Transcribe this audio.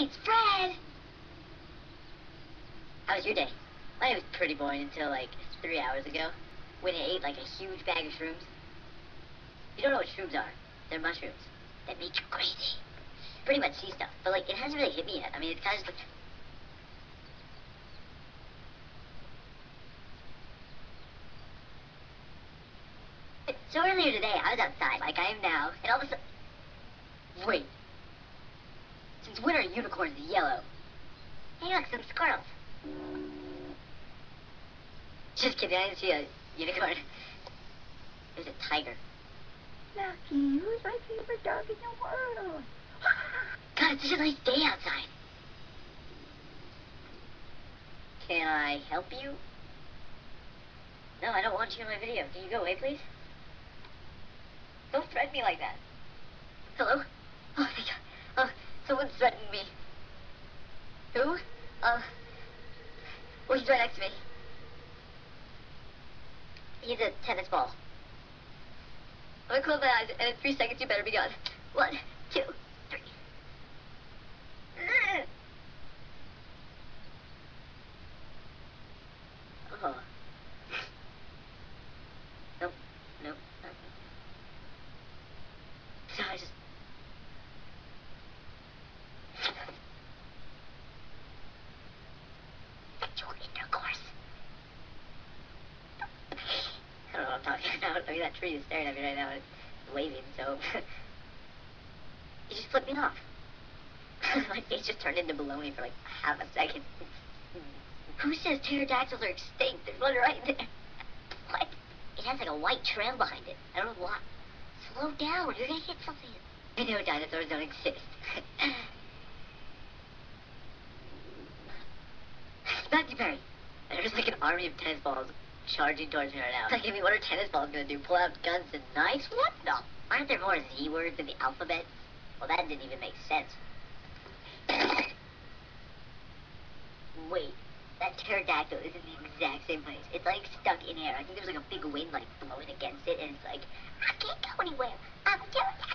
It's Fred! How was your day? Day was pretty boring until like three hours ago when I ate like a huge bag of shrooms. You don't know what shrooms are. They're mushrooms that make you crazy. Pretty much see stuff, but like it hasn't really hit me yet. I mean, it's kind of just like. So earlier today, I was outside, like I am now, and all of a sudden. Wait. Since when are unicorns yellow? Hey, look, some squirrels. Just kidding, I didn't see a unicorn. There's a tiger. Lucky, who's my favorite dog in the world? God, it's such a nice day outside. Can I help you? No, I don't want you in my video. Can you go away, please? Don't threaten me like that. Hello? Oh, thank God. Someone threatened me. Who? Uh, well, he's right next to me. He's a tennis ball. I'm gonna close my eyes, and in three seconds you better be gone. One, two, three. Oh. Nope, nope. So I just. Sexual intercourse. I don't know what I'm that tree is staring at me right now. It's waving, so. he just flipped me off. My face just turned into baloney for like half a second. Who says pterodactyls are extinct? There's one right there. What? It has like a white trail behind it. I don't know why. Slow down. You're gonna hit something. I know dinosaurs don't exist. Matthew Perry. There's like an army of tennis balls charging towards me right now. Like, I mean, what are tennis balls gonna do? Pull out guns and knives? What the? Aren't there more Z words in the alphabet? Well, that didn't even make sense. Wait, that pterodactyl is in the exact same place. It's like stuck in air. I think there's like a big wind like blowing against it, and it's like, I can't go anywhere. I'm a pterodactyl.